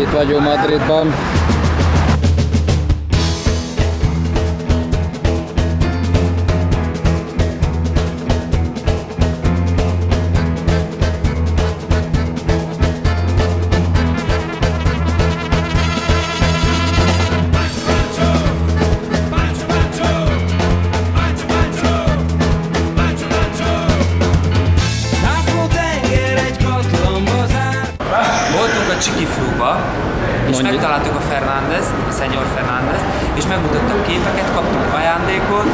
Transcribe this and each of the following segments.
Битва Мадрид Бам. és Mondjuk. megtaláltuk a Fernándezt, a senior Fernándezt, és megmutattak képeket, kaptunk ajándékot,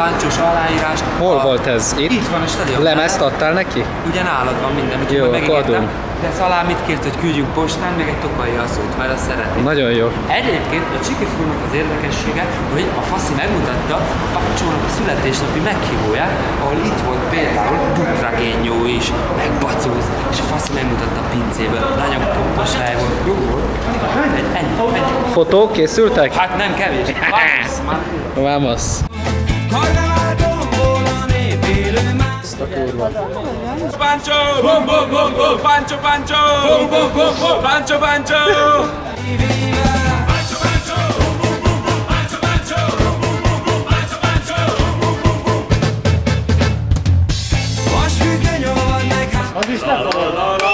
páncsos aláírást. Hol a... volt ez? Itt? Itt van a stadion. Lemezt adtál neki? Ugye nálad van minden, úgyhogy Jó, megígértem. De szalámit kért, hogy küldjünk postán, meg egy tokai asszót, mert azt szereti. Nagyon jó. Egyébként a Csiki Furnak az érdekessége, hogy a faszi megmutatta a Papacsónak a születésnapi meghívóját, ahol itt volt például Butragényó is, meg Bacóz, és a faszi megmutatta pincéből, a lányok. Jó volt. Ennyi, készültek? Hát nem kevés. Vámasz. Vámasz. Pancho, bom, bom, bom, bom, Pancho, Pancho, bom, bom, bom, bom, Pancho, Pancho. Az is nem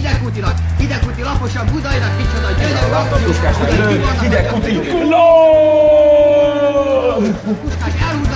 Hidegkutinak, Hidegkuti laposan Budainak, micsoda gyönyörű akció. Puskás, Hidegkuti, gól! Puskás elhúzta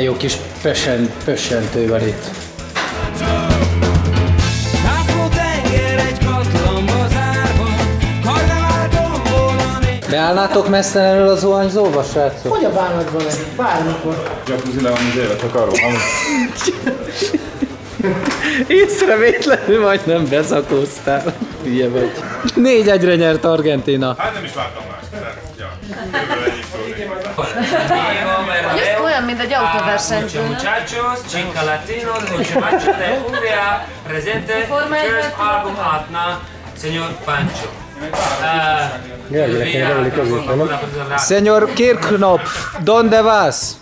milyen jó kis pesen, pesentő van itt. Beállnátok messzelenül a zuhanyzóba, srácok? Hogy a bánatban ez? Bármikor. Jacuzzi le van az élet, csak arról hallom. Észrevétlenül majdnem beszakoztál. Hülye vagy. Négy egyre nyert Argentina. Hát nem is vártam. Ez olyan, mint egy autóversenyző. nem? Muchachos, chica latinos, ocho machos de Umbria, presente first album Atna, señor Pancho. Senyor Kirknopf, donde vas?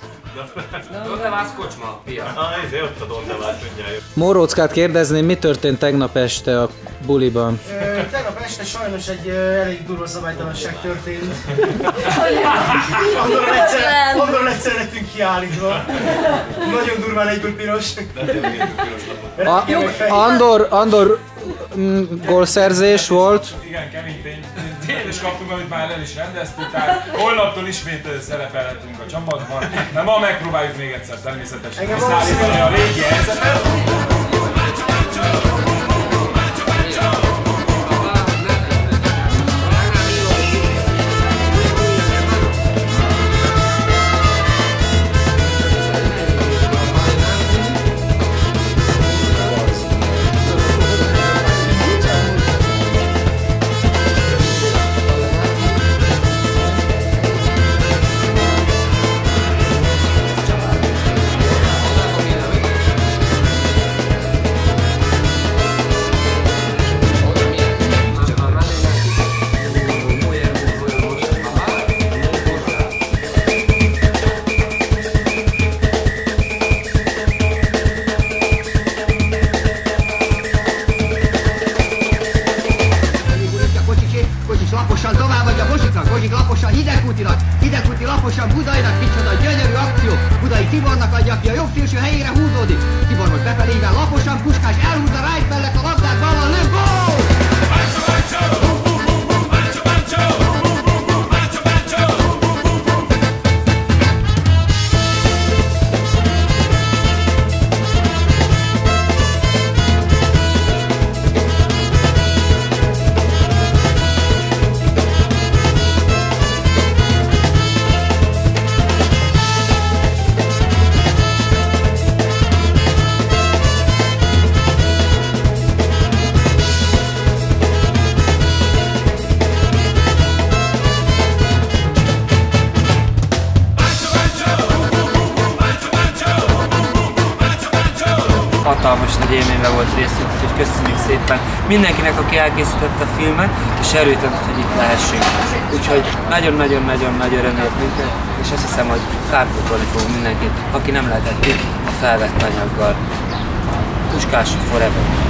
Donde vas kocsma, pia? Ah, ott a Dondevás mindjárt. Móróckát kérdezném, mi történt tegnap este a buliban? Tegnap este sajnos egy elég durva szabálytalanság történt. Andoron egyszer, Andoron egyszer lettünk kiállítva. Nagyon durván egyből piros. A, Andor, Andor mm, gólszerzés volt. Igen, kemény tény. Tény is kaptunk, amit már el is rendeztük, tehát holnaptól ismét szerepelhetünk a csapatban. Nem, ma megpróbáljuk még egyszer természetesen Engem visszaállítani a régi helyzetet. Laposan Budainak, micsoda gyönyörű akció, Budai Tibornak adja, aki a jobb szélső helyére húzódik. Tibor most befelével laposan, Puskás elhúzza hatalmas nagy élményben volt részünk, úgyhogy köszönjük szépen mindenkinek, aki elkészítette a filmet, és erőt adott, hogy itt lehessünk. Úgyhogy nagyon-nagyon-nagyon nagy öröm ért minket, és azt hiszem, hogy kárpótolni fogunk mindenkit, aki nem lehetett itt a felvett anyaggal. Puskás forever!